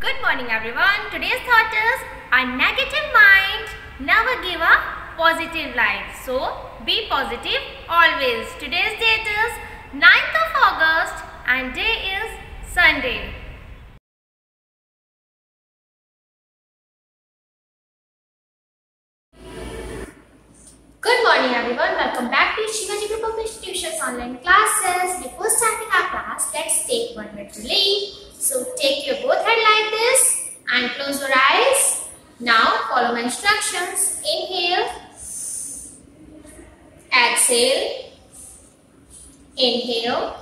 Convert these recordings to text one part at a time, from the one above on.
Good morning everyone. Today's thought is a negative mind never give a positive life. So be positive always. Today's date is 9th of August and day is Sunday. Good morning everyone. Welcome back to Shivaji Group of Institutions online classes. Before starting our class, let's take one minute to leave. So take your both head like this and close your eyes. Now follow my instructions. Inhale. Exhale. Inhale.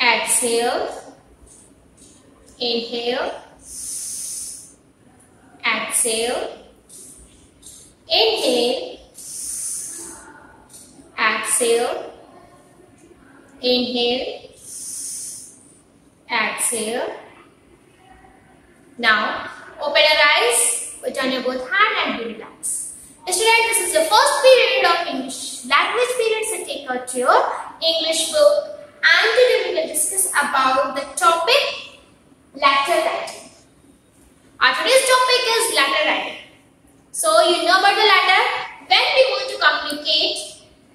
Exhale. Inhale. Exhale. Inhale. Exhale. Inhale. Exhale. Now, open your eyes, put on your both hand and be relaxed. This is the first period of English language period, so take out your English book and today we will discuss about the topic letter writing. Our today's topic is letter writing. So you know about the letter. When we want to communicate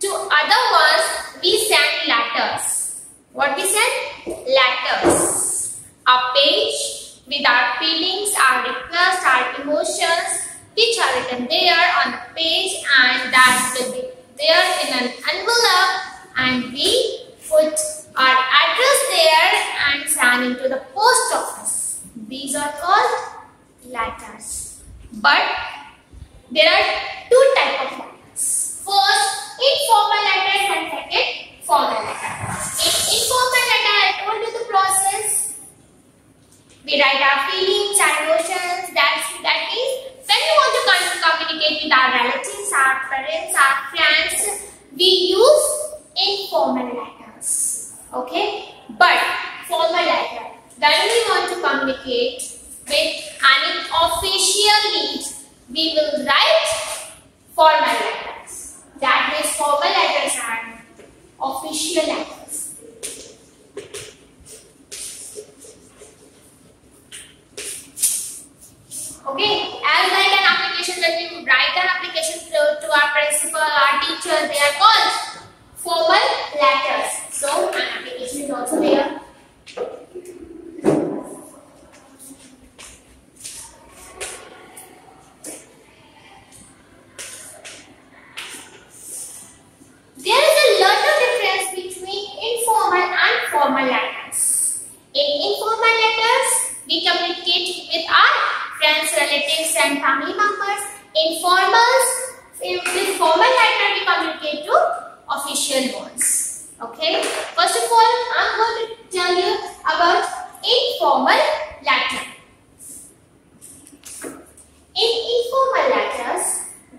to other ones, we send letters. What we send? Letters. A page with our feelings, our requests, our emotions, which are written there on the page and that will be there in an envelope and we put our address there and send into the post office. These are called letters. But there are two types of letters. First, informal letters and second, formal letters. In informal letter, I told you the process. We write our feelings, our emotions. That's, that means when we want to communicate with our relatives, our parents, our friends, we use informal letters. Okay? But formal letter, when we want to communicate with any official needs, we will write formal letters. That means formal letters are official letters. Okay, as like an application when we write an application to, to our principal, our teacher, they are called formal letters. So an application is also. There is a lot of difference between informal and formal letters. In informal letters, we communicate with our friends, relatives and family members. Informals, with formal letter, we communicate to official ones. Okay. First of all, I'm going to tell you about informal letter. In informal letters,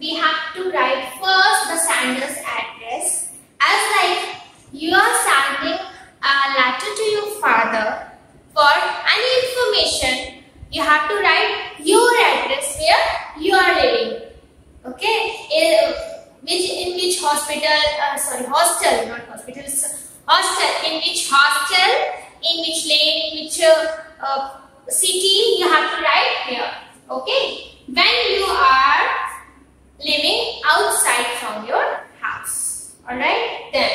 we have to write first the sender's address as like you are sending a letter to your father for any information you have to write your address where you are living. Okay? In which in which hospital uh, sorry hostel not hospital hostel. In which hostel in which lane in which uh, uh, city you have to write here. Okay? When you are living outside from your house. Alright, then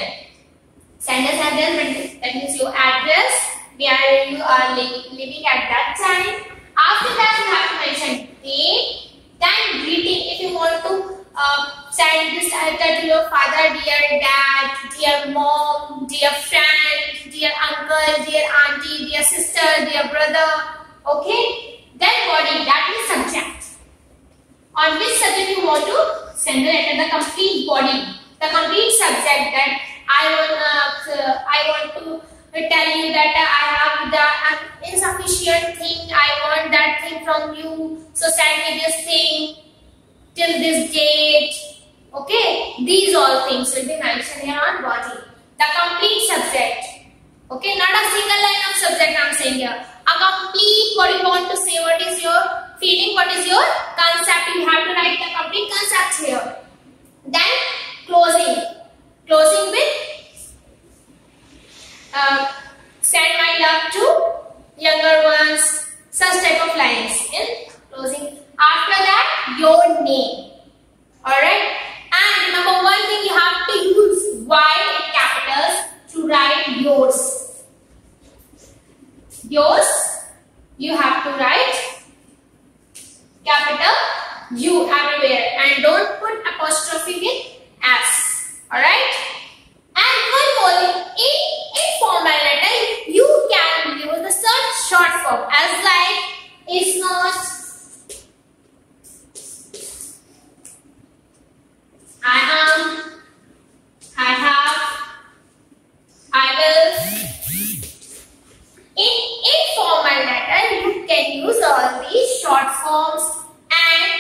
sender's address that means your address where you are li living at that time. After that, you have to mention date, then greeting. If you want to uh, send this letter to your father, dear dad, dear mom, dear friend, dear uncle, dear auntie, dear sister, dear brother. Okay, then body that is subject on which subject you want to send the letter, the complete body, the complete subject that I want, uh, I want to tell you that I have the uh, insufficient thing, I want that thing from you, so send me this thing till this date. Okay, these all things will be mentioned here on body. The complete subject. Okay, not a single line of subject I am saying here. A complete what you want to say, what is your feeling, what is your concept. You have to write the complete concept here. Then closing. Closing with um, send my love to younger ones, such type of lines in closing. After that, your name. Alright? And remember one thing you have to use wide capitals to write yours. Yours, you have to write capital U everywhere and don't put apostrophe in S. Alright? And one more, in informal letter, you can use the short, short form as like, if not, I am, I have, I will. In informal letter, you can use all these short forms and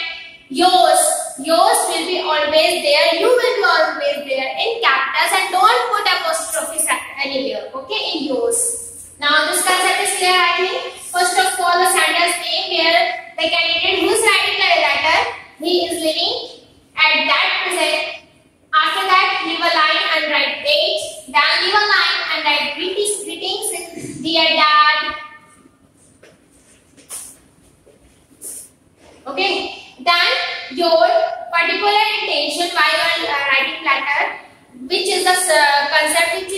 yours. Yours will be always there. You will be always there in capitals and don't put apostrophes anywhere. Okay, in yours. Now this concept is clear, I think. First of all, the sender's name here. the candidate who is writing the letter, he is living at that present. After that, leave a line and write date. Then leave a line and write greetings, greetings, dear dad. Okay than your particular intention while you are writing letter which is the uh, concept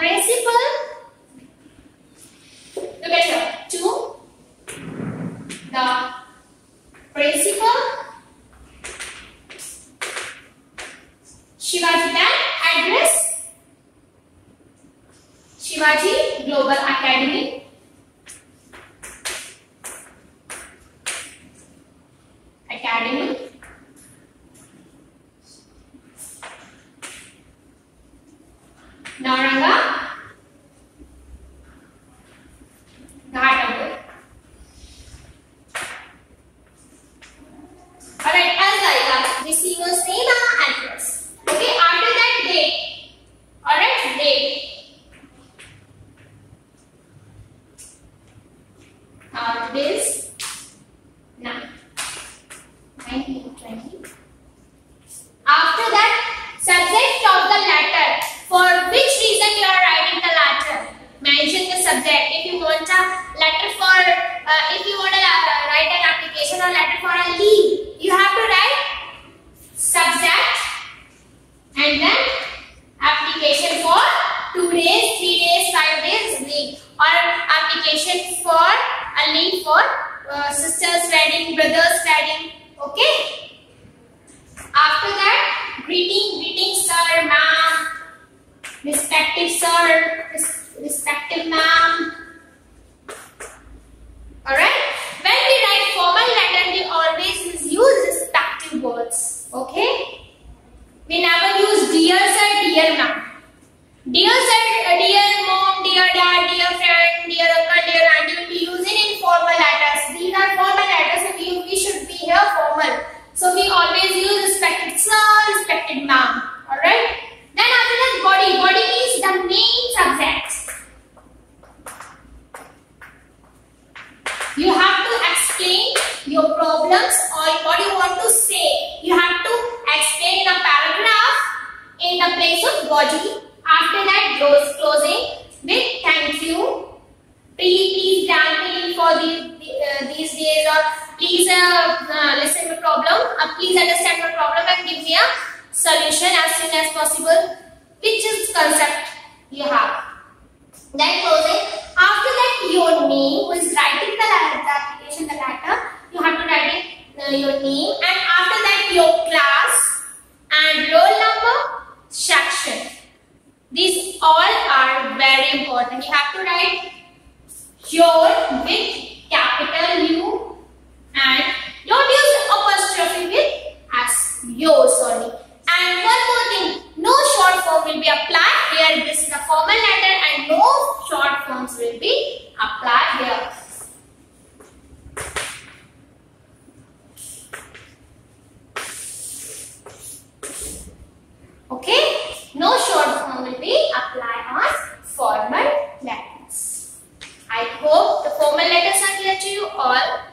principal after that, close, closing with thank you. Please, please grant me for the, uh, these days or please uh, uh, listen to problem. Uh, please understand the problem and give me a solution as soon as possible. Which is concept you have. Then closing. After that, your name who is writing the, the application, the letter. You have to write it, uh, your name and after that your class and roll number section. These all are very important. You have to write your with capital U and don't use apostrophe with as yours sorry. And one more thing, no short form will be applied here. This is a formal letter and no short forms will be applied here. Okay, no short form will be applied on formal letters. I hope the formal letters are clear to you all.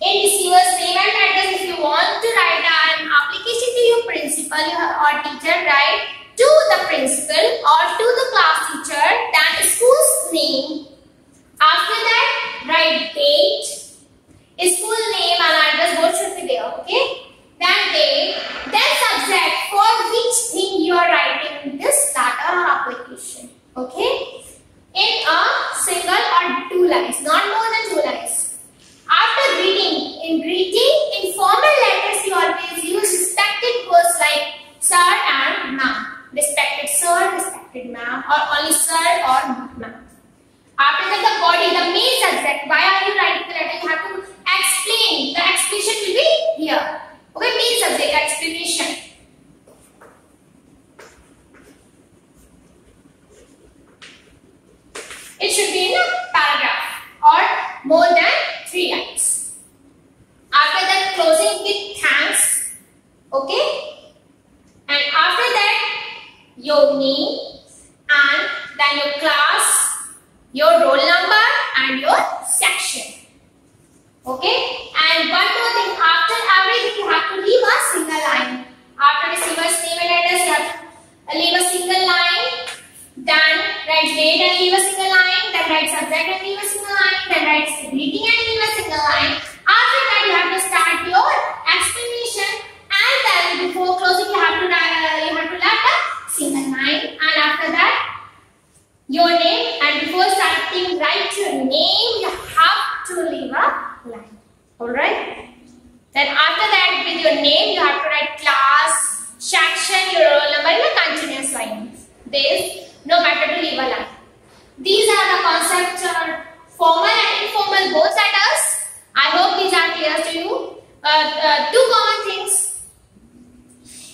In receiver's name and address, if you want to write an application to your principal or teacher, write to the principal or to the class teacher, then school's name. After that, write date, school name and address both should be there, okay? Then date, then subject for which thing you are writing this letter or application. Okay? In a single or two lines, not more than two lines. After greeting, in greeting, in formal letters you always use respected words like sir and ma'am. Respected sir, respected ma'am or only sir or ma'am. After that the body, the main subject, why are you writing the letter? You have to explain. The explanation will be here. Okay, main subject explanation. It should be in a paragraph or more than three lines. After that, closing with thanks. Okay. And after that, your name and then your class, your roll number and your section. Okay. And thing, after everything you have to leave a single line. After receiver's you have to leave a single line. Then write date and leave a single line. Then write subject and leave a single line. Then write greeting and leave a single line. After that, you have to start your explanation. And then before closing, you have to uh, you have to write a single line. And after that, your name. And before starting, write your name. You have to leave a line. Alright? Then after that with your name you have to write class, section, your roll number in a continuous line. This no matter to leave a line. These are the concepts uh, formal and informal both letters. I hope these are clear to you. Uh, uh, two common things.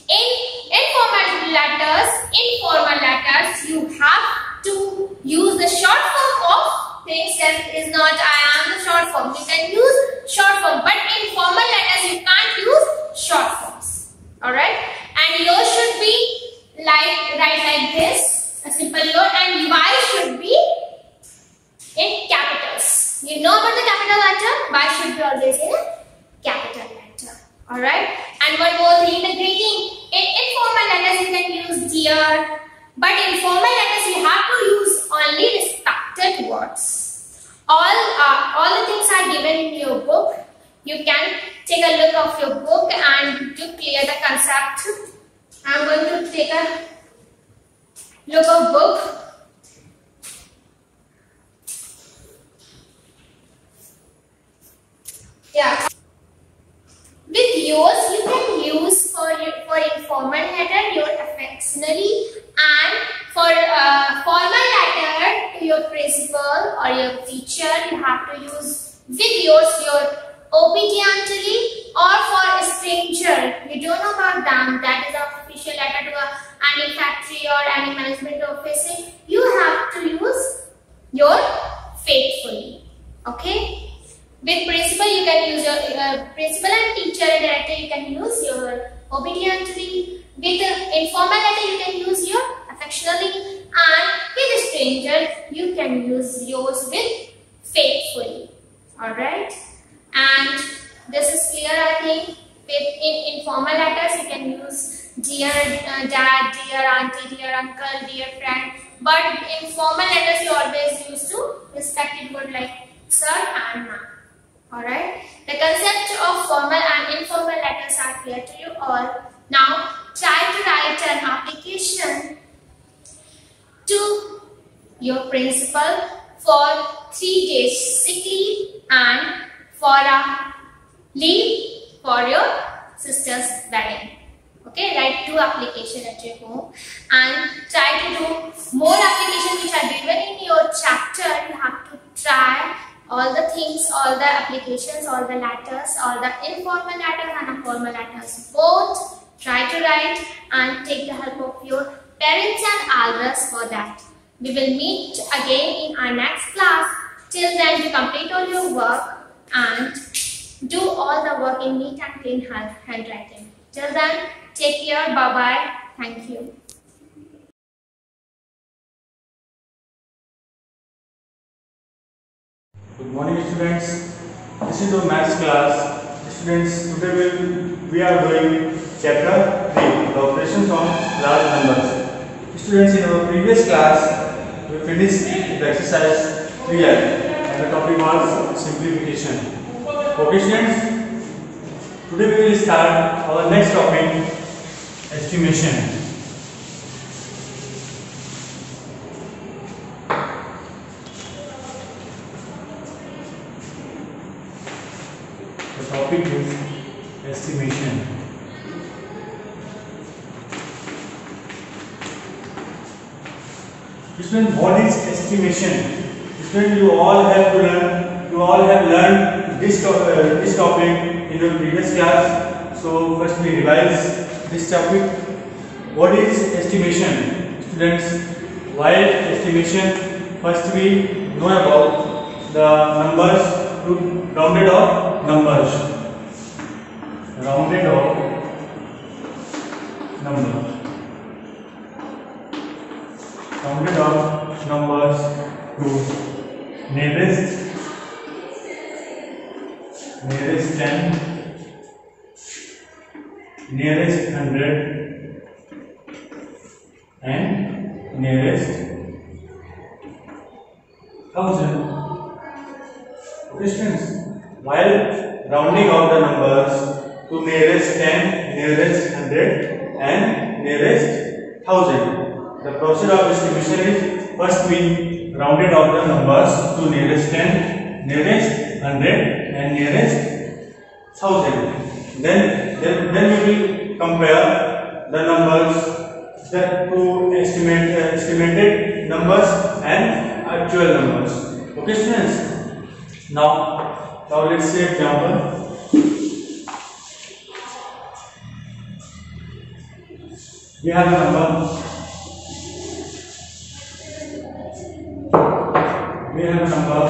In informal letters, informal letters, you have to use the short form of things that is not I am the short form. You can use short form, but in formal letters you can't use short forms. Alright? And yours should be like write like this, a simple your, and Y should be in capitals. You know about the capital letter? Y should be always in capital letter. Alright? And one more thing, the greeting. In informal letters you can use dear, but in formal letters you have to use only Ten watts. All, uh, all the things are given in your book. You can take a look of your book and to clear the concept. I'm going to take a look of book. Yeah. With yours, you can use for, for informal header your affectionary and for, uh, for letter to your principal or your teacher, you have to use videos, your obediently or for a stranger. You don't know about them. That is an official letter to any factory or any management office. You have to use your faithfully. Okay? With principal, you can use your uh, principal and teacher and director, you can use your obediently with informal letter you can use your affectionately and with a stranger you can use yours with faithfully. All right and this is clear I think. With in informal letters you can use dear uh, dad dear auntie dear uncle dear friend. But in formal letters you always use to respected word like sir and ma'am. Alright? The concept of formal and informal letters are clear to you all now try to write an application to your principal for three days sick leave and for a leave for your sister's wedding. Okay, write two applications at your home and try to do more applications which are given in your chapter. You have to try all the things, all the applications, all the letters, all the informal letters and formal letters. Both try to write and take the help of your parents and elders for that. We will meet again in our next class. Till then, you complete all your work and do all the work in neat and clean handwriting. Till then, take care. Bye-bye. Thank you. Good morning students. This is our maths class. Students, today we, we are doing chapter 3, the operations on large numbers. Students, in our previous class, we finished the exercise 3 and the topic was simplification. Okay students, today we will start our next topic, estimation. The topic is estimation. Student, what is estimation? Student, you all have to learn. You all have learned this to, uh, this topic in your previous class. So first we revise this topic. What is estimation? Students, while estimation, first we know about the numbers to rounded off numbers. Rounded off numbers. Rounded off numbers. To nearest. Nearest 10 nearest 100 and nearest 1000 Questions. While rounding out the numbers to nearest 10, nearest 100 and nearest 1000. The process of estimation is first we rounded out the numbers to nearest 10, nearest 100 and nearest 1000. Then, then, then we will compare the numbers the to estimate uh, estimated numbers and actual numbers. Okay students? Now, now let's say example. We have a number. We have a number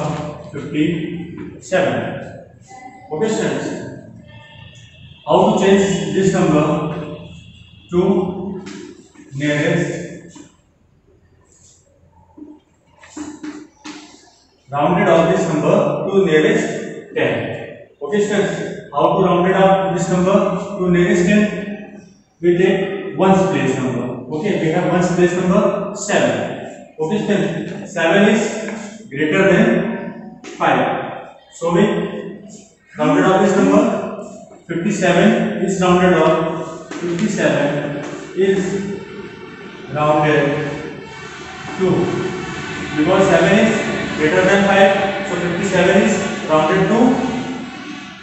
fifty-seven. Okay, students. How to change this number to nearest rounded off this number to nearest 10. Okay, students, how to round it up this number to nearest 10? We take ones place number. Okay, we have ones place number 7. Okay, students, 7 is greater than 5. So we rounded off this number. 57 is rounded off. 57 is rounded to because 7 is greater than 5 so 57 is rounded to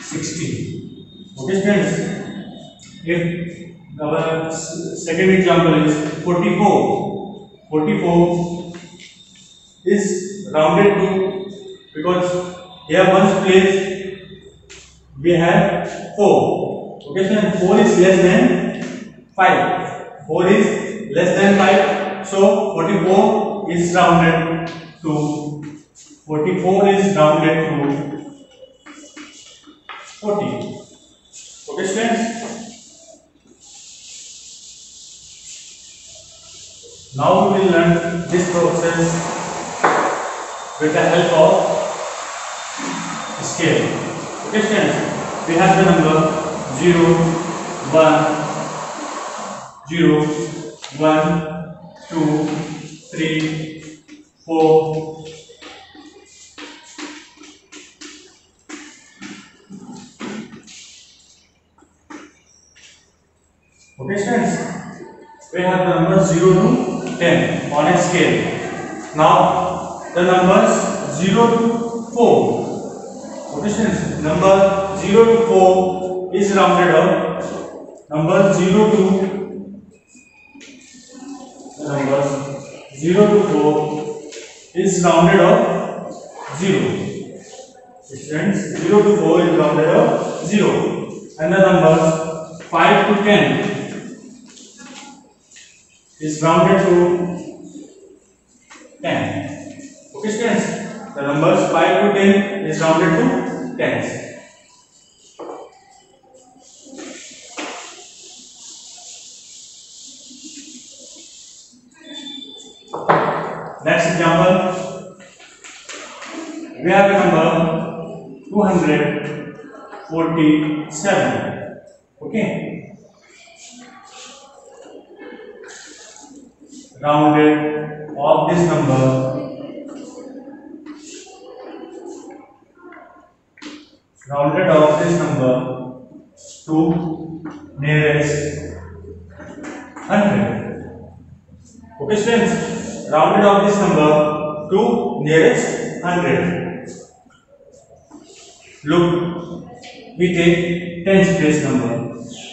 60 okay students if our second example is 44 44 is rounded to because here ones place we have 4. Okay, so 4 is less than 5. 4 is less than 5. So 44 is rounded to 44 is rounded to 40. Okay, students? Now we will learn this process with the help of scale. Okay, students? We have the number 0, 1, 0, 1, 2, 3, 4, Okay, students? We have the numbers 0 to 10 on a scale. Now, the numbers 0 to 4. Okay, students? Number 0 to 4 is rounded up. Number 0 to the numbers 0 to 4 is rounded up 0. Students, 0 to 4 is rounded up 0. And the numbers 5 to 10 is rounded to 10. Okay, students? The numbers 5 to 10 is rounded to 10. Next example, we have the number 247. Okay. Rounded of this number rounded of this number to nearest 100 okay students rounded of this number to nearest 100 look we take tens place number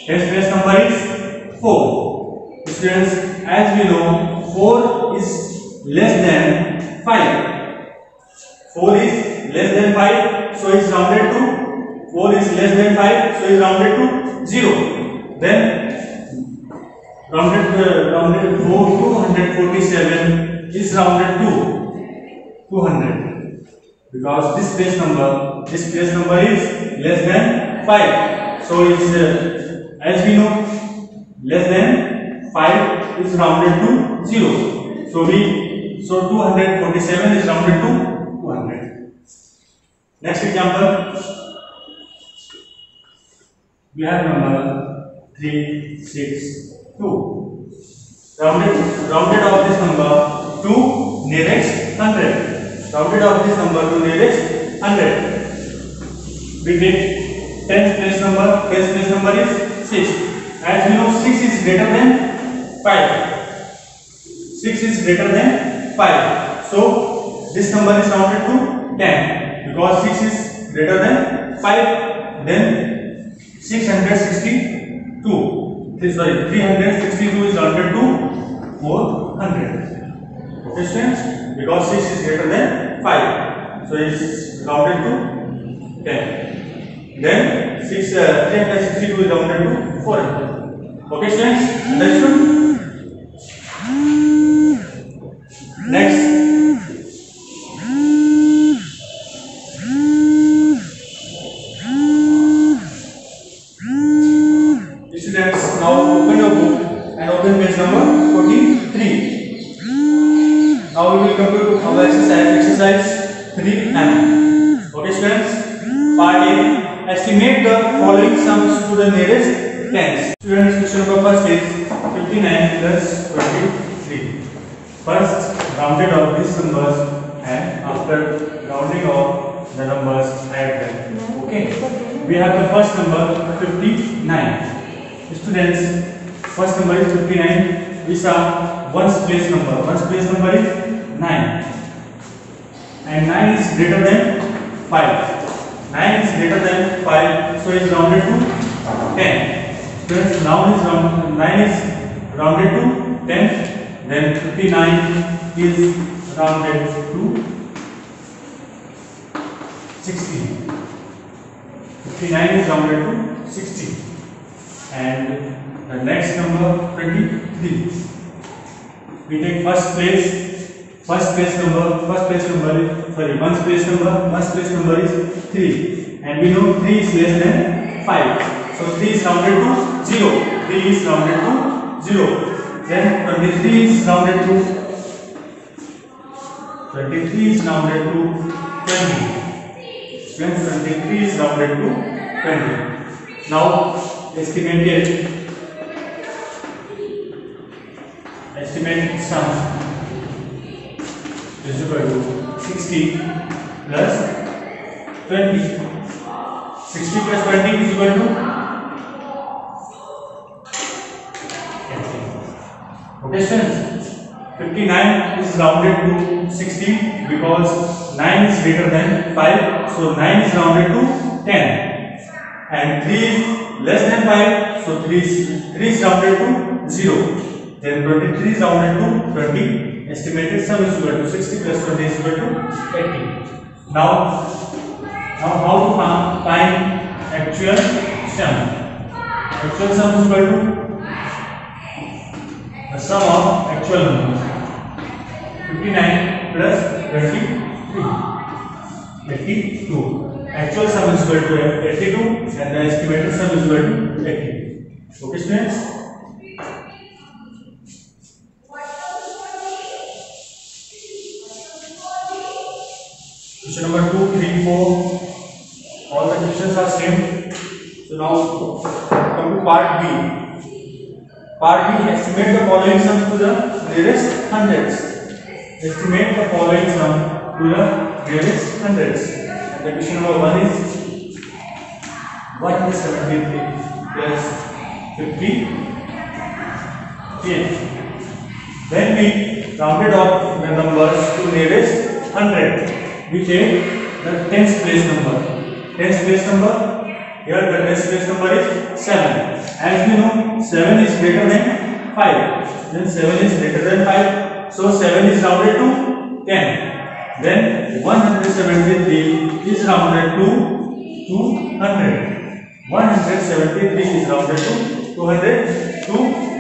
tens place number is 4 students as we know 4 is less than 5 4 is less than 5 so it's rounded to 4 is less than 5 so it's rounded to 0 then rounded uh, rounded 4 247 is rounded to 200 because this place number this place number is less than 5 so it's uh, as we know less than 5 is rounded to 0 so we so 247 is rounded to 200 next example we have number 362 rounded rounded off this number to nearest 100 rounded off this number to nearest 100 we take 10th place number 10th place number is 6 as we know 6 is greater than 5 6 is greater than 5 so this number is rounded to 10 because 6 is greater than 5 then 662 this sorry 362 is rounded to 400 okay students because 6 is greater than 5 so it's rounded to 10 then 6 uh, 362 is rounded to 400 okay students understood next. Students now open your book and open page number 43 now we will come to our exercise exercise 3m okay students? Part a. Estimate the following sums to the nearest tens numbers and after rounding off the numbers add them okay we have the first number 59 students first number is 59 which are ones place number ones place number is 9 and 9 is greater than 5 9 is greater than 5 so it's rounded to 10 students now is round 9 is rounded to 10 then 59 is rounded to 60. 59 is rounded to 60. And the next number 23. We take first place. First place number, first place number sorry, ones place number, ones place number is 3. And we know 3 is less than 5. So 3 is rounded to 0. 3 is rounded to 0. Then 23 is rounded to 23 is rounded to 20. Friends, 23 is rounded to 20. Now, estimate it. Estimate sum is equal to 60 plus 20. 60 plus 20 is equal to Okay, students. 59 is rounded to 60 because 9 is greater than 5. So 9 is rounded to 10. And 3 is less than 5. So 3 is, 3 is rounded to 0. Then 23 is rounded to 20. Estimated sum is equal to 60 plus 20 is equal to 80. Now, now how to find actual sum? Actual sum is equal to the sum of actual numbers 59 plus 23 82 actual sum is equal to 82 and the estimated sum is equal to 80 okay students question number 2 3 4 all the questions are same so now come to part b part b estimate the following sums to the nearest hundreds estimate the following sum to the nearest hundreds. The question number one is 173 plus 50 10. When we rounded off the numbers to nearest hundred, we take the tens place number. Tens place number here the tens place number is seven. As we know, seven is greater than five. Then seven is greater than five. So 7 is rounded to 10. Then 173 is rounded to 200. 173 is rounded to 200 to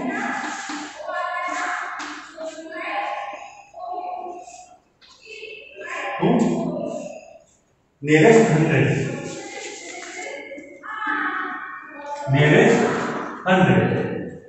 to nearest hundred. Nearest hundred.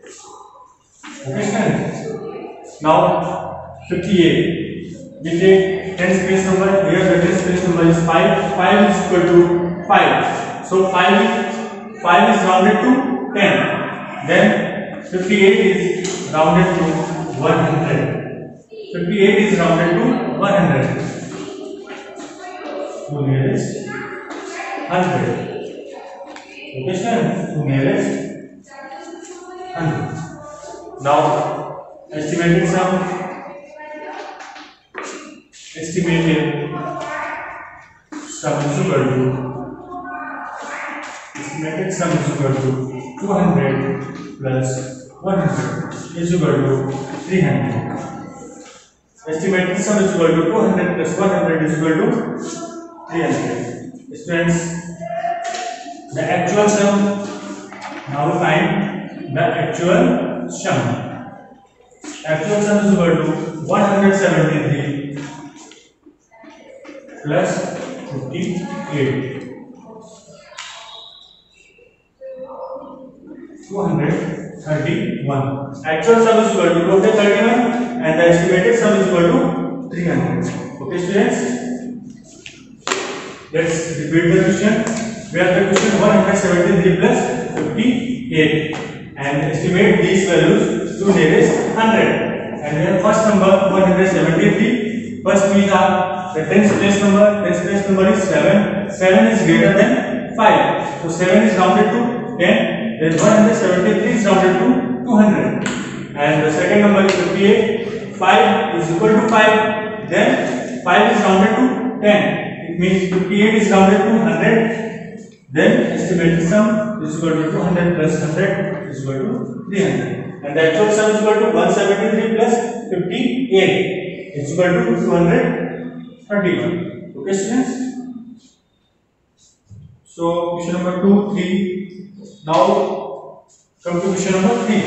Okay, friends. Now 58. We take 10 space number. Here the 10 space number is 5. 5 is equal to 5. So 5, 5 is rounded to 10. Then 58 is rounded to 100. 58 is rounded to 100. To nearest 100. Okay, sir? To nearest 100. Now, estimated sum estimated sum is equal to estimated sum is equal to 200 plus 100 is equal to 300 estimated sum is equal to 200 plus 100 is equal to 300 students the actual sum now find the actual sum. Actual sum is equal to 173 plus 58 231 actual sum is equal to total 31 and the estimated sum is equal to 300 okay students? Let's repeat the question. We have the question 173 plus 58 and estimate these values to nearest 100 and then first number 173 first we have the tens place number tens place number is 7 7 is greater than 5 so 7 is rounded to 10 then 173 is rounded to 200 and the second number is 58 5 is equal to 5 then 5 is rounded to 10 it means 58 is rounded to 100 then estimated sum is equal to 200 plus 100 is equal to 300 and the actual sum is equal to 173 plus 58 is equal to thirty one okay students so question number two three now come to question number three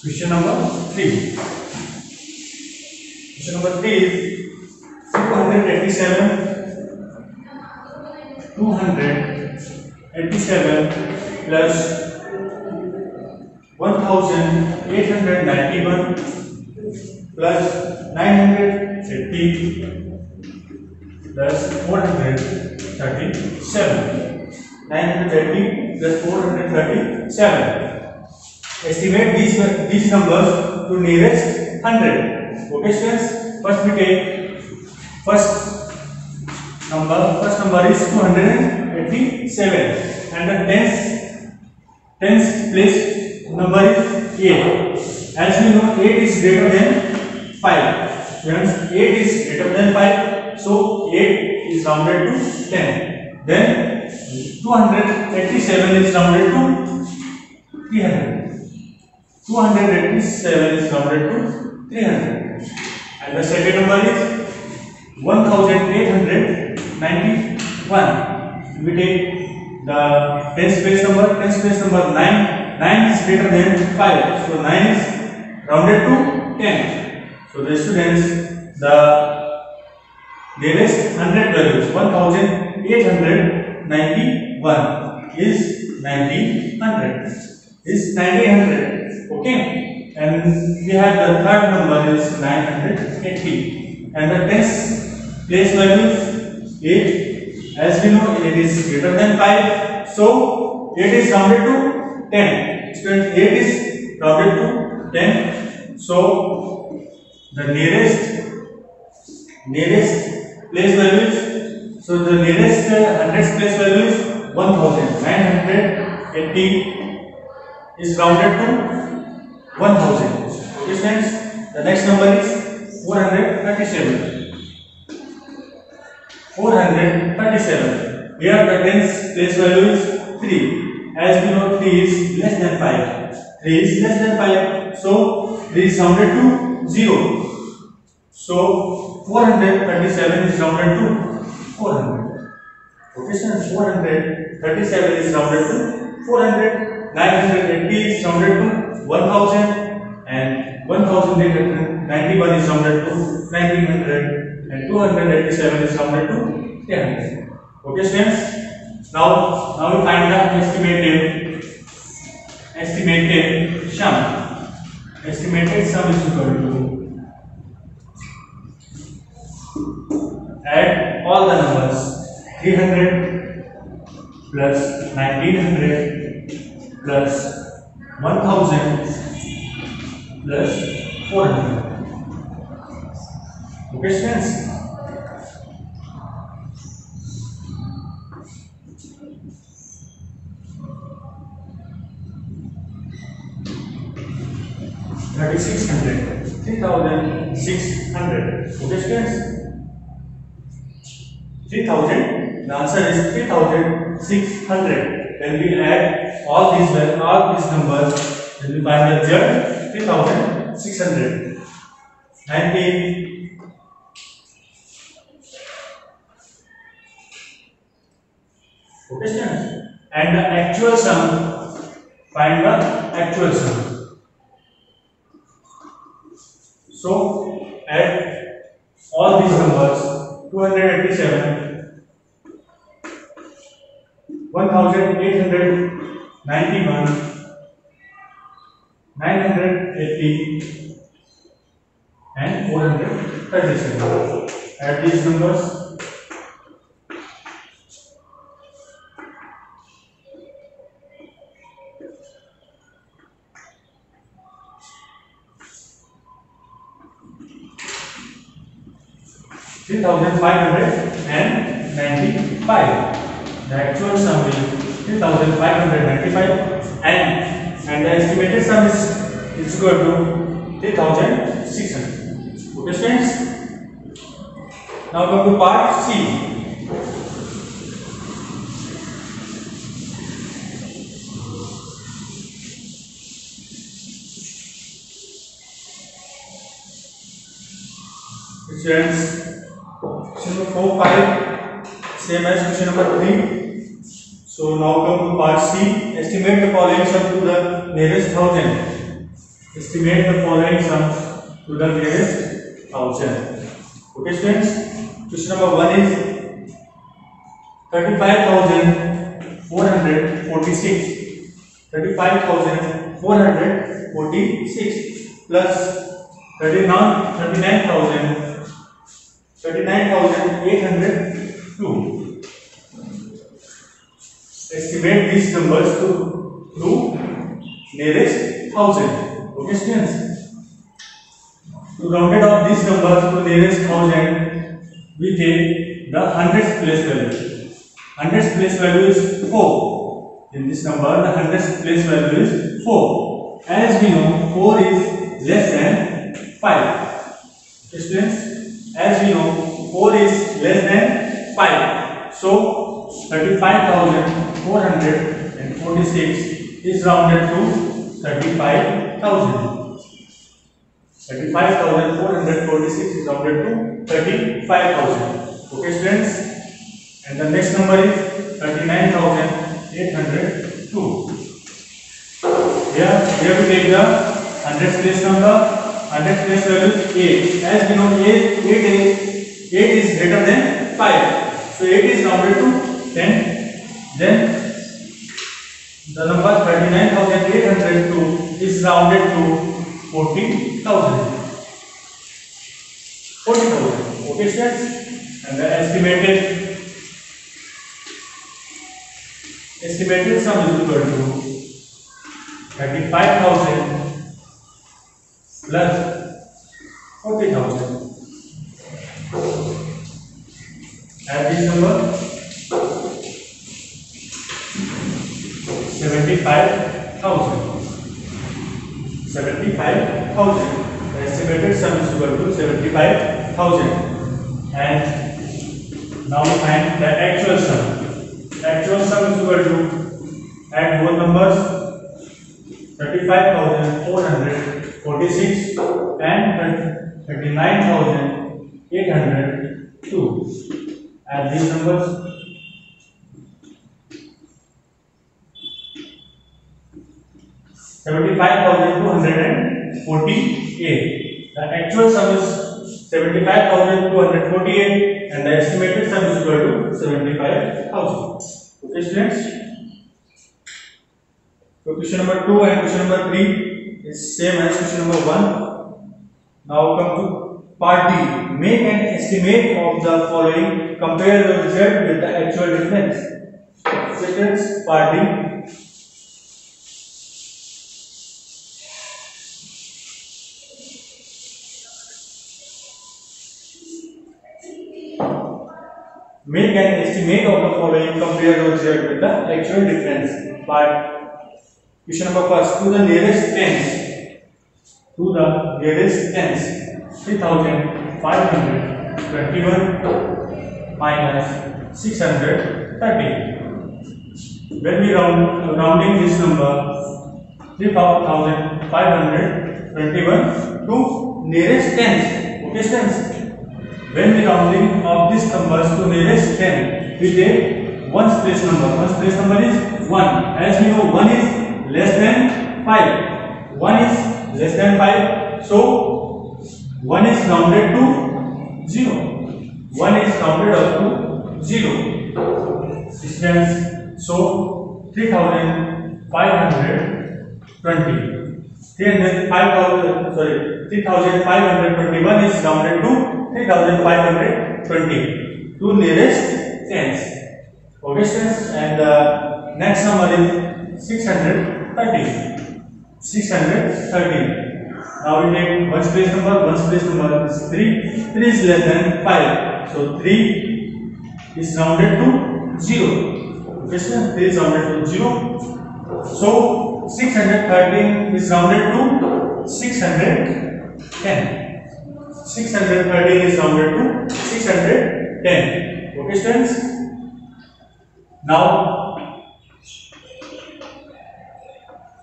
question number three question number three two hundred eighty seven two hundred eighty seven plus one thousand eight hundred ninety one plus 980 plus 437 980 plus 437 estimate these these numbers to nearest 100 okay students first we take first number first number is 287 and the tens tens place number is 8 as we know 8 is greater than 5 students 8 is greater than 5 so 8 is rounded to 10 then 287 is rounded to 300 287 is rounded to 300 and the second number is 1891 we take the tens place number tens place number 9 9 is greater than 5 so 9 is rounded to 10 so the students the nearest 100 values. 1891 is 1900 is 1900 okay. And we have the third number is 980 and the tens place value is 8 as we know it is greater than 5 so 8 is rounded to 10 students 8 is rounded to 10 so the nearest nearest place value is so the nearest uh, hundreds place value is 1980 is rounded to 1000 okay means the next number is 437 437 here the tens place value is 3 as we know 3 is less than 5 3 is less than 5 so 3 is rounded to 0 so 437 is rounded to 400 okay sir 437 is rounded to 400 980 is rounded to 1000 and 1891 is rounded to 1900 and 287 is rounded to 300 okay students now now we find the estimated estimated sum estimated sum is equal to add all the numbers 300 plus 1900 plus 1000 plus 400 okay students 3000 the answer is 3600 when we add all these all these numbers then we find the result 3600 19 okay students and the actual sum find the actual sum so add all these numbers 287 1891, 980, and 437. Add these numbers. three thousand five hundred and ninety-five. The actual sum is three thousand five hundred ninety-five, and and the estimated sum is is equal to three thousand six hundred. Okay, students. Now come to part C. Students, question number four, five. same as question number 3. So now come to part C. Estimate the following sum to the nearest thousand. Estimate the following sums to the nearest thousand. Okay, students. Question number one is thirty-five thousand four hundred forty-six. Thirty-five thousand four hundred forty-six plus thirty-nine thirty-nine thousand thirty-nine thousand eight hundred two. Estimate these numbers to to nearest thousand. Okay, students. To round it off these numbers to nearest thousand, we take the hundredth place value. Hundredth place value is four. In this number, the hundredth place value is four. As we know, four is less than five. Okay, students, as we know, four is less than five. So, thirty-five thousand four hundred and forty-six is rounded to thirty-five thousand. 35,446 is rounded to 35,000. Okay, students? And the next number is 39,802. Here, we take the hundredth place number. Hundredth place value is 8. As we know, 8, 8 8 is greater than 5. So, 8 is rounded to 10. Then, the number 39,802 is rounded to 40,000. 40,000. Okay, students? And the estimated estimated sum is equal to 35,000 plus 40,000. Add this number 75,000. 75,000. The estimated sum is equal to 75,000. And now find the actual sum. The actual sum is equal to add both numbers 35,446 and 39,802. Add these numbers. Seventy-five thousand two hundred and forty-eight. The actual sum is seventy-five thousand two hundred forty-eight, and the estimated sum is equal to seventy-five thousand. Okay, students. So question number two and question number three is same as question number one. Now come to part D. Make an estimate of the following. Compare the result with the actual difference. Students, part D. Make an estimate of the following. Compare result with the actual difference. Part question number first. To the nearest tens. To the nearest tens. Three thousand five hundred twenty-one minus six hundred thirty. When we round rounding this number, three thousand five hundred twenty-one to nearest tens. Okay, tens. When rounding of these numbers to nearest 10, we take ones place number. Ones place number is 1. As we know, 1 is less than 5. 1 is less than 5. So, 1 is rounded to 0. 1 is rounded up to 0. Distance. So, 3520. 305,000, sorry, 3521 is rounded to 3520 to nearest tens. Okay, students, and uh, next number is 630. 630. Now we take one place number, ones place number is 3. 3 is less than 5. So 3 is rounded to 0. Okay, students, 3 is rounded to 0. So 613 is rounded to 610. 613 is rounded to 610. Okay, students? Now,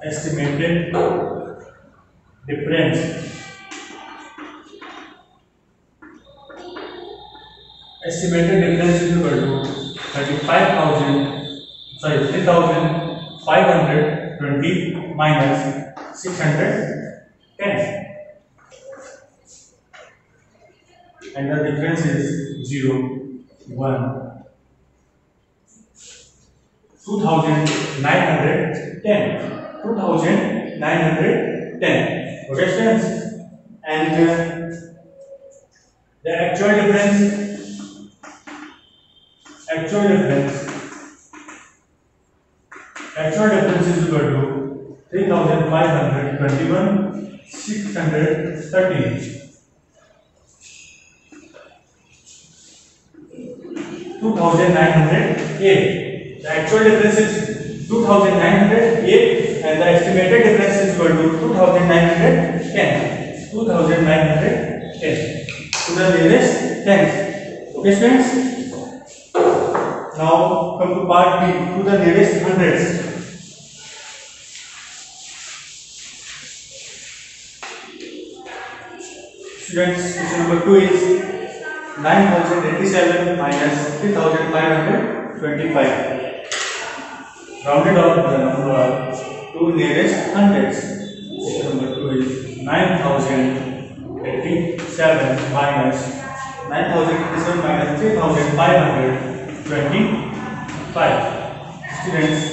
estimated difference. Estimated difference is equal to 35,000 sorry 3,520 minus 610 and the difference is 0 1 2910 2910 okay students and uh, the actual difference actual difference actual difference is equal to 3521 613 2908 the actual difference is 2908 and the estimated difference is equal to 2910 2910 to the nearest tenth okay students now come to part b to the nearest hundreds students question number 2 is nine thousand eighty seven minus three thousand five hundred twenty five rounded off the number to nearest hundred number two is nine thousand eighty seven minus nine thousand eighty seven minus three thousand five hundred twenty five students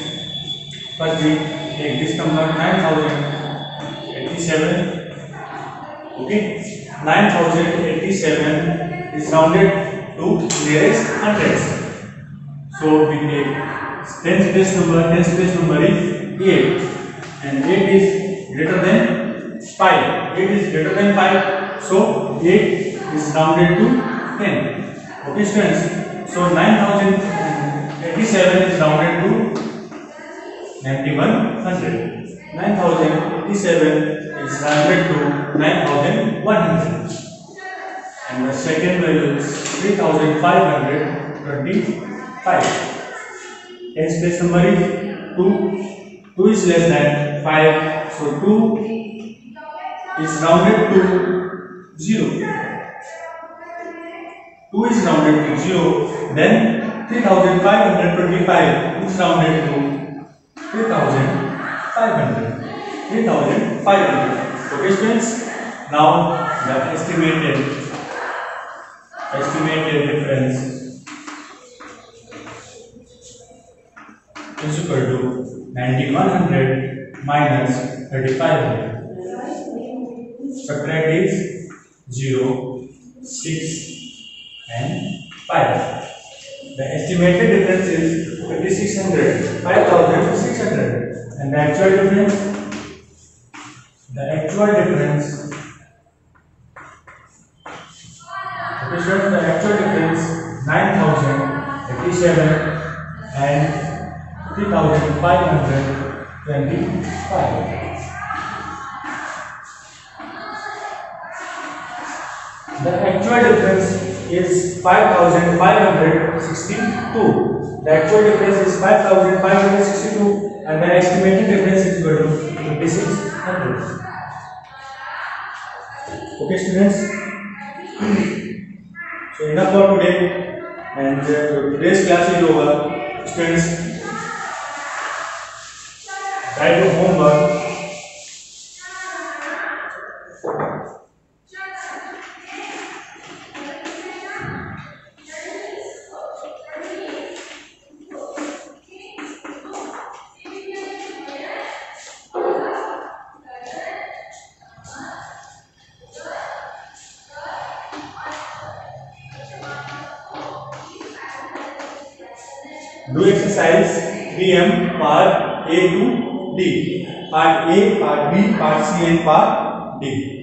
पर भी एक this number nine thousand eighty seven okay nine thousand eighty seven is rounded to nearest hundreds. So we take tens place number, tens place number is 8 and 8 is greater than 5. 8 is greater than 5. So 8 is rounded to 10. Okay students. So 9087 is rounded to 9100. 9087 is rounded to 9100 and the second value is 3525 tens place number is 2 2 is less than 5 so 2 is rounded to 0 2 is rounded to 0 then 3525 is rounded to 3500 3500 okay students? Now the estimated estimated difference is equal to 9100 minus 3500 subtract is 0 6 and 5 the estimated difference is 5600 5600 and the actual difference? The actual difference okay the actual difference 9087 and 3525 the actual difference is 5562 the actual difference is 5562 and the estimated difference is equal to 5600 okay students so enough for today. And uh, today's class is over. Students try to homework do exercise 3m part A to D. Part A, part B, part C and part D.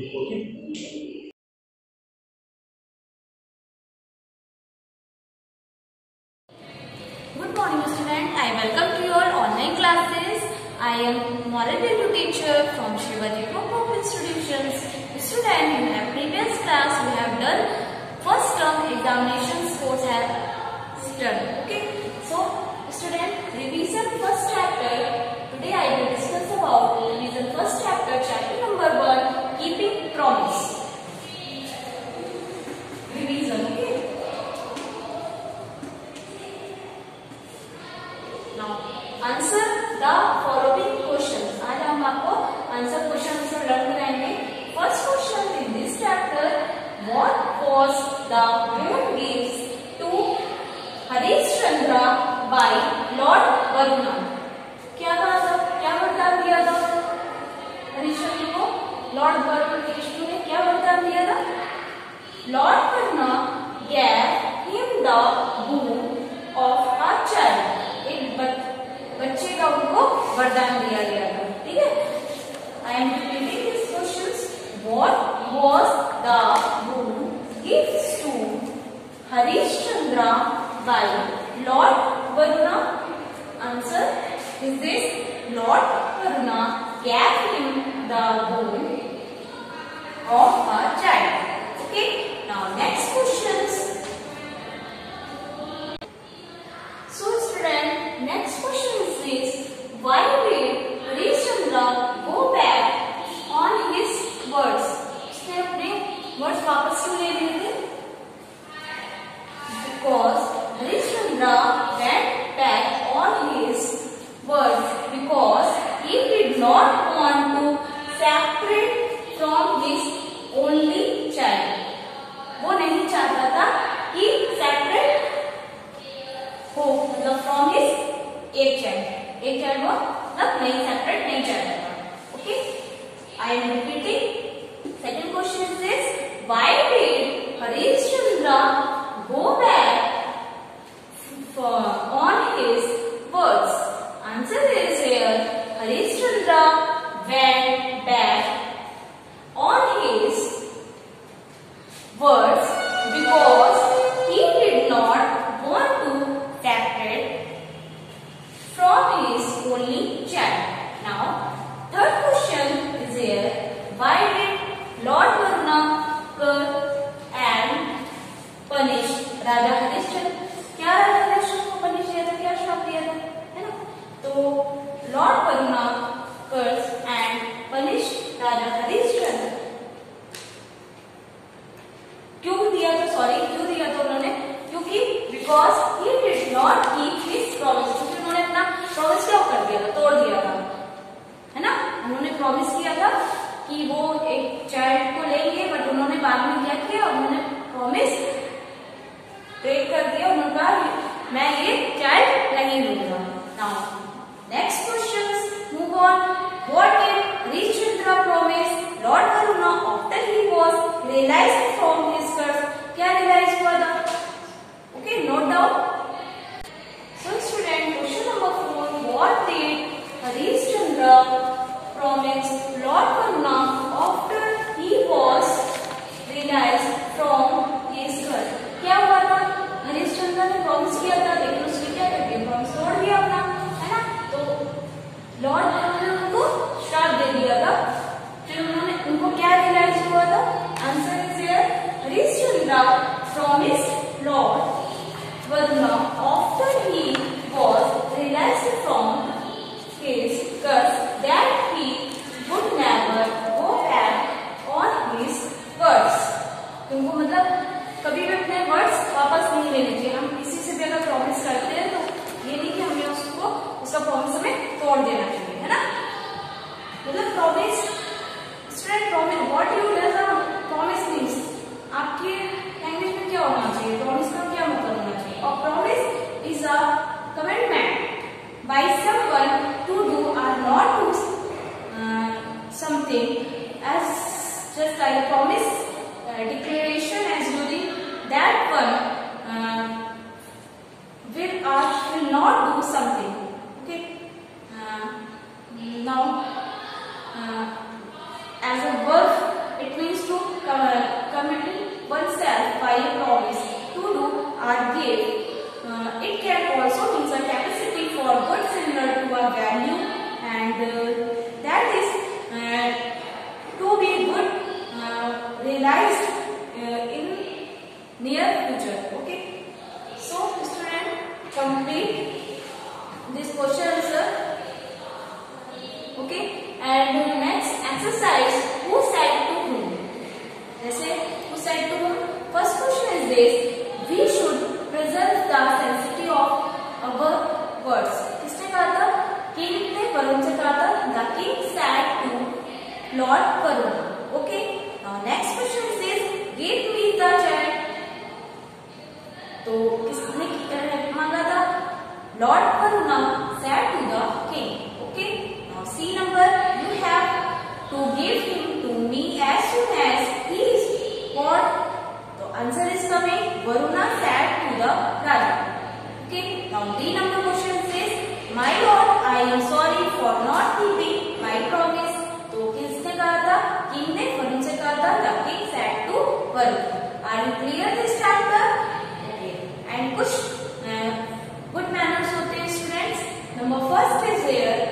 Yeah.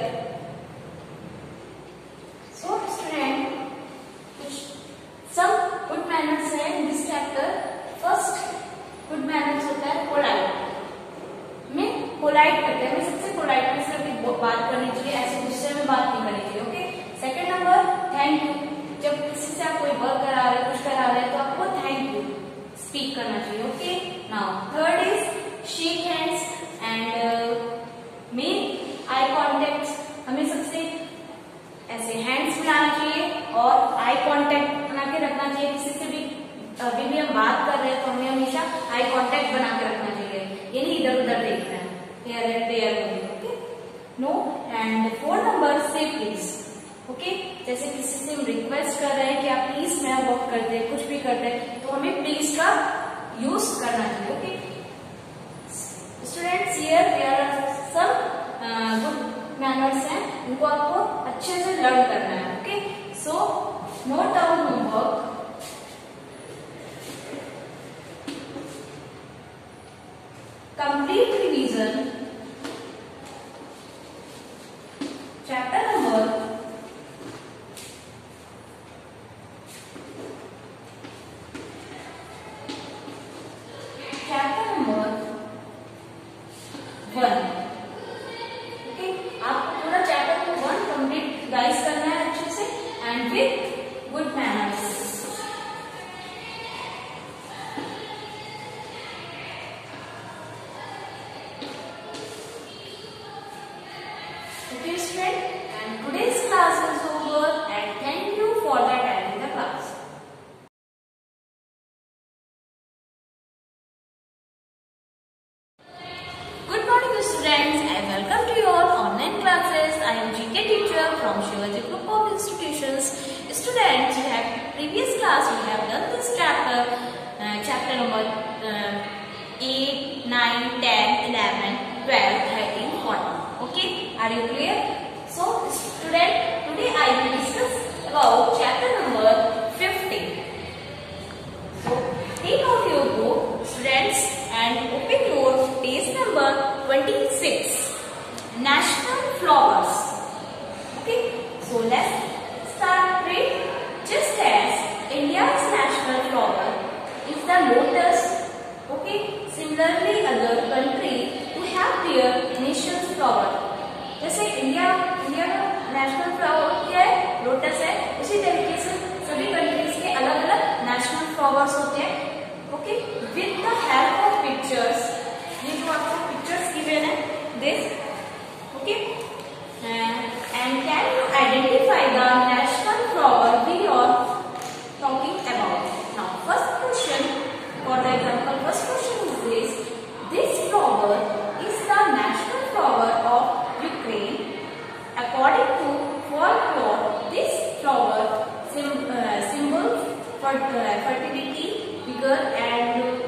You clear? So, student, today I will discuss about chapter number 15. So, take out your book, students, and open your page number 26. National flowers. Okay, so let's start read. Just as India's national flower is the lotus. Okay, similarly other country to have their nation's flower. National flower क्या है lotus है, उसी तरीके से सभी countries के अलग अलग नेशनल फ्लावर्स होते हैं। Okay with the help of pictures ये जो आपको पिक्चर्स गिवन है this okay and can you identify the national flower we are talking about now first question for the example first question is this this flower is the national flower of Ukraine. According to folklore, this flower sim, uh, symbols for uh, fertility, vigor, and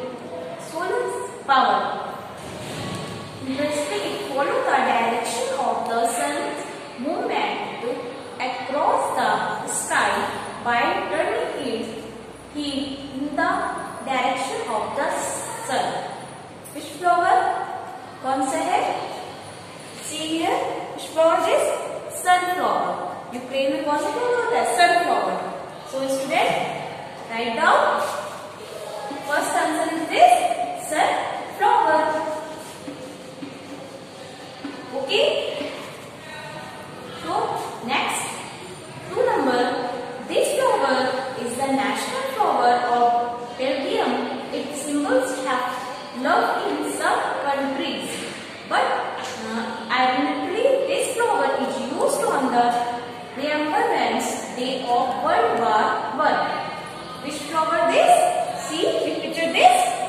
solar power. Interestingly, it follows the direction of the sun's movement across the sky by turning its heat in the direction of the sun. Which flower? कौन सा है See here, which flower is sunflower. Ukraine में कौन सा flower होता है? Sunflower so student write down first answer is this sunflower okay next two number this flower is the national flower of Belgium it symbols have love in some countries. But uh, ironically this flower the remembrance day of World War One. Which flower this? See, repeated this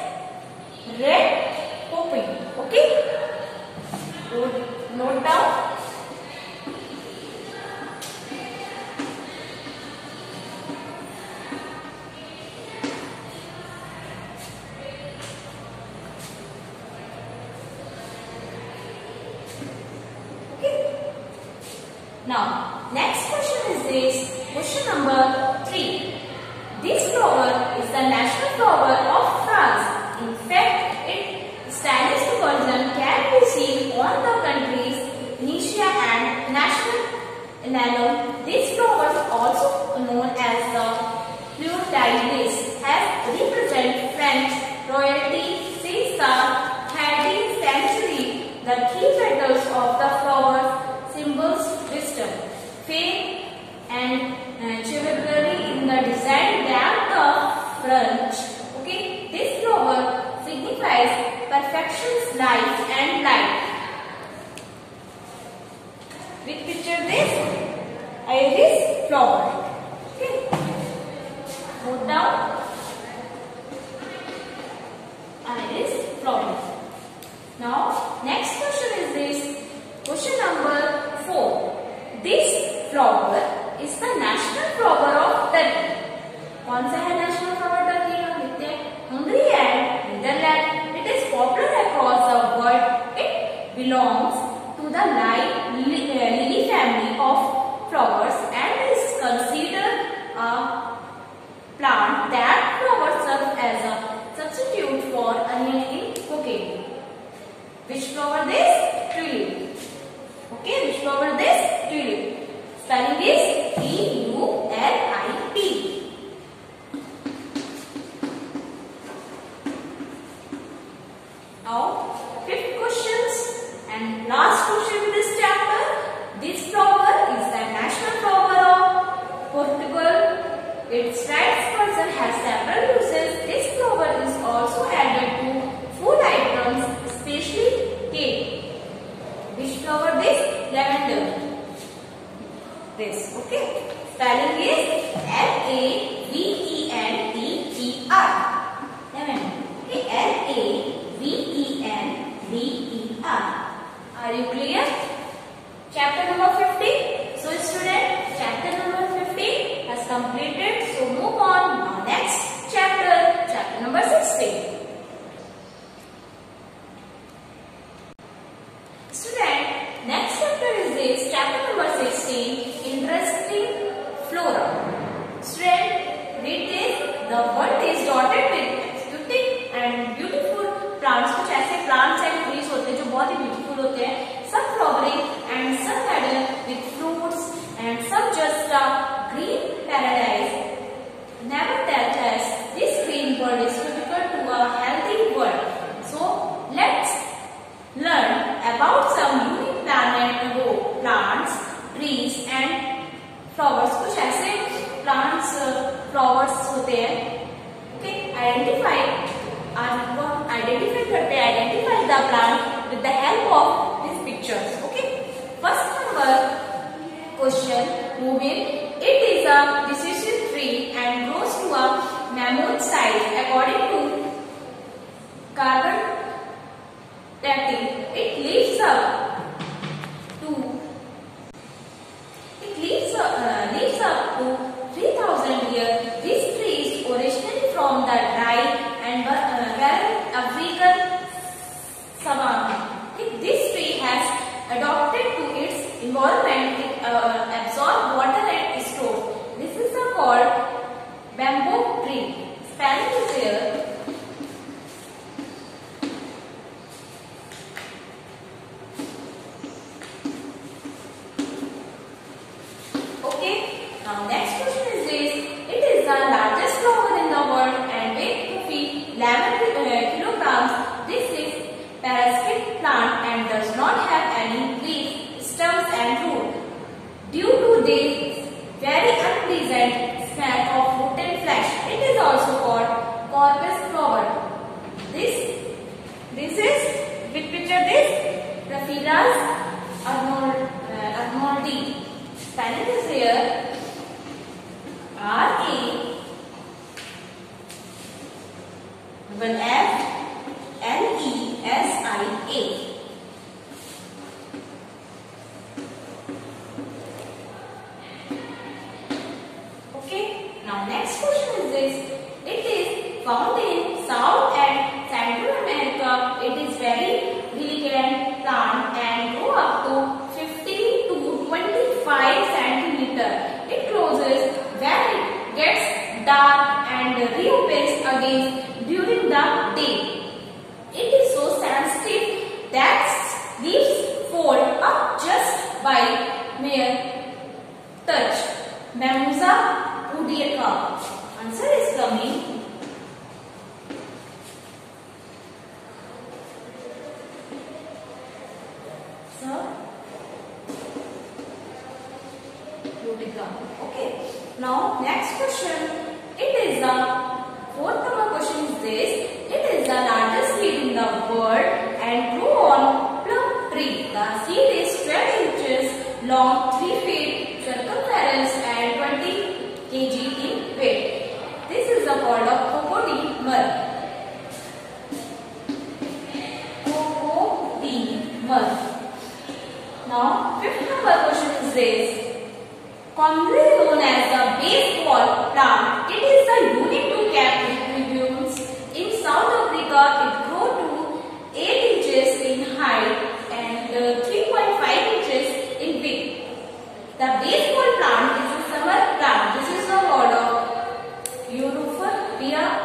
Via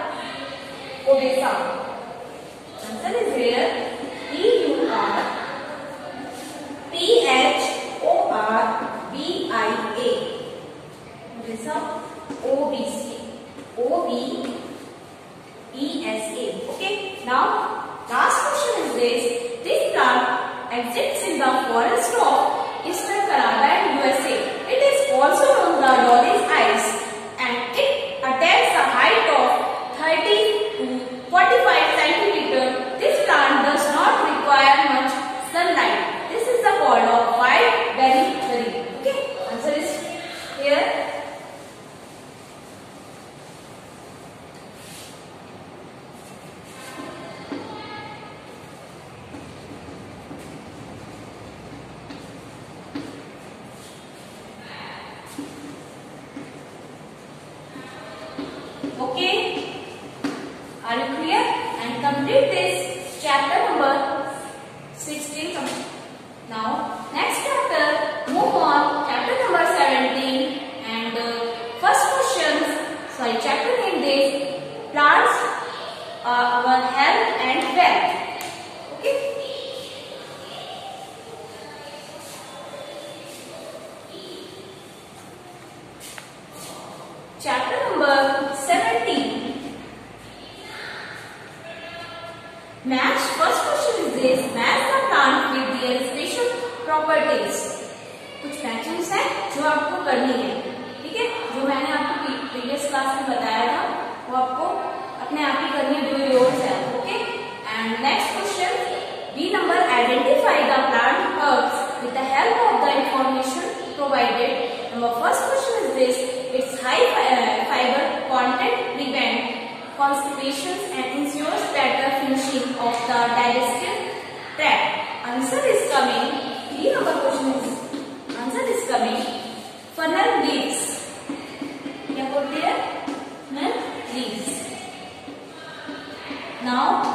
Odessa. Answer is here. E U R P H O R B I A. Odessa O B C O B E S A. Okay. Now last question is this. This car exists in the forest of Eastern Canada and USA. It is also known the Lollies Não?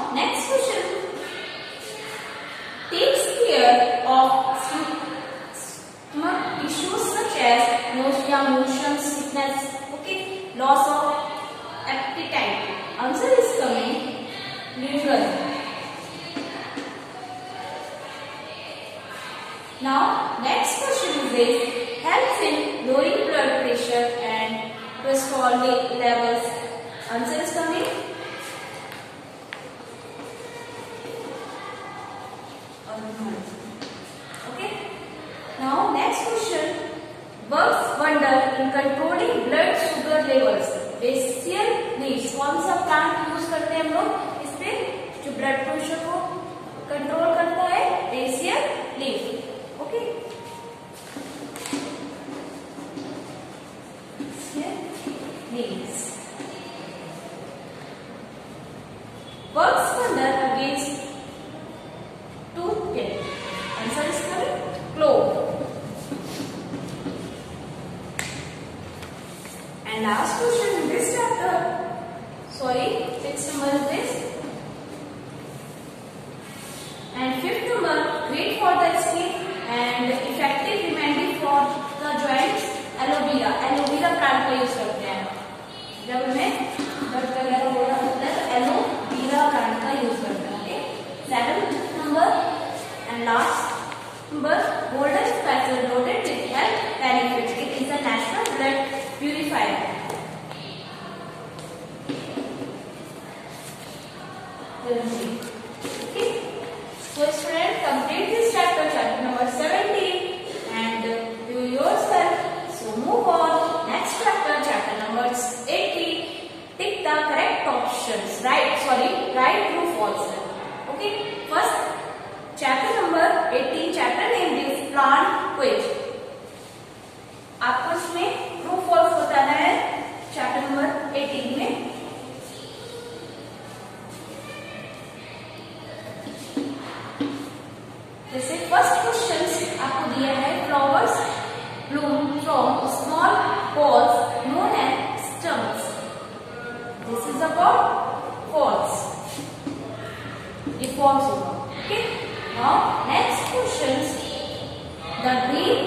The green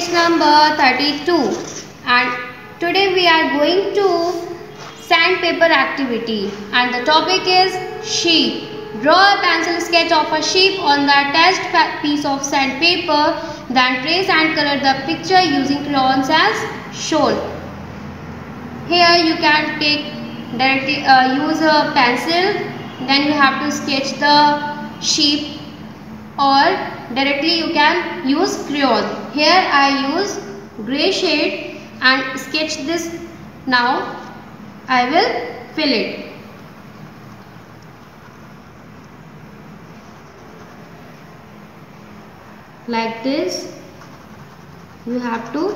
page number 32. And today we are going to sandpaper activity and the topic is sheep. Draw a pencil sketch of a sheep on the attached piece of sandpaper. Then trace and color the picture using crayons as shown. Here you can take directly uh, use a pencil. Then you have to sketch the sheep or directly you can use crayon. Here I use grey shade and sketch this now. I will fill it. Like this you have to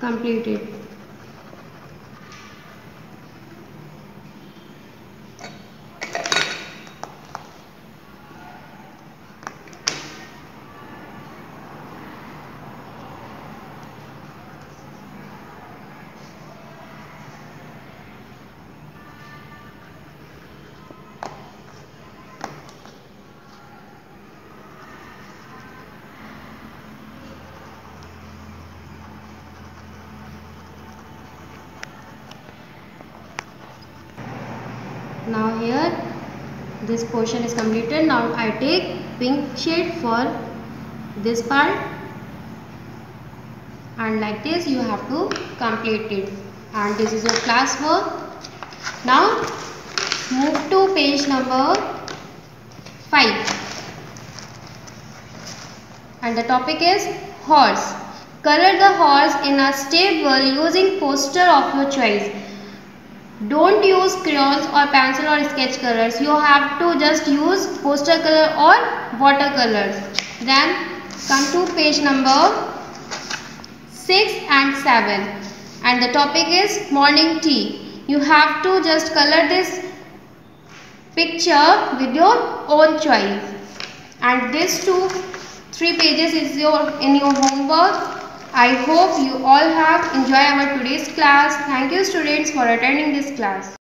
complete it. This portion is completed. Now I take pink shade for this part. And like this you have to complete it. And this is your class work. Now move to page number 5 and the topic is horse. Color the horse in a stable using poster of your choice don't use crayons or pencil or sketch colors. You have to just use poster color or watercolors. Then come to page number 6 and 7. And the topic is morning tea. You have to just color this picture with your own choice. And this two, three pages is your in your homework. I hope you all have enjoyed our today's class. Thank you students for attending this class.